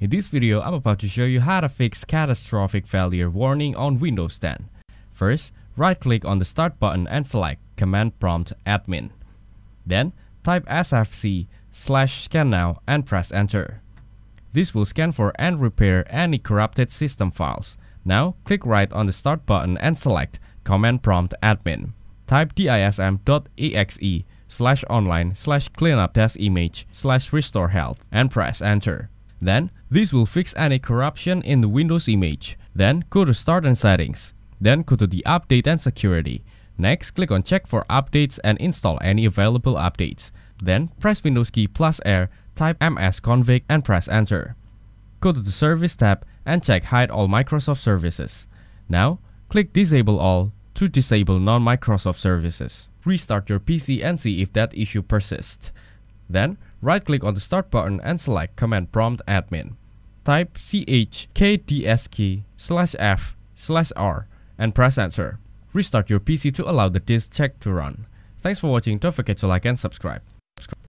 In this video, I'm about to show you how to fix catastrophic failure warning on Windows 10. First, right-click on the Start button and select Command Prompt Admin. Then, type sfc slash scan now and press enter. This will scan for and repair any corrupted system files. Now, click right on the Start button and select Command Prompt Admin. Type dism.exe slash online slash cleanup dash image slash restore health and press enter. Then, this will fix any corruption in the Windows image. Then, go to Start and Settings. Then, go to the Update and Security. Next, click on Check for updates and install any available updates. Then, press Windows key plus R, type msconfig and press enter. Go to the Service tab and check Hide all Microsoft services. Now, click Disable all to disable non-Microsoft services. Restart your PC and see if that issue persists. Then, right-click on the Start button and select Command Prompt Admin. Type chkdsk slash f slash r and press enter. Restart your PC to allow the disk check to run. Thanks for watching, don't forget to like and subscribe.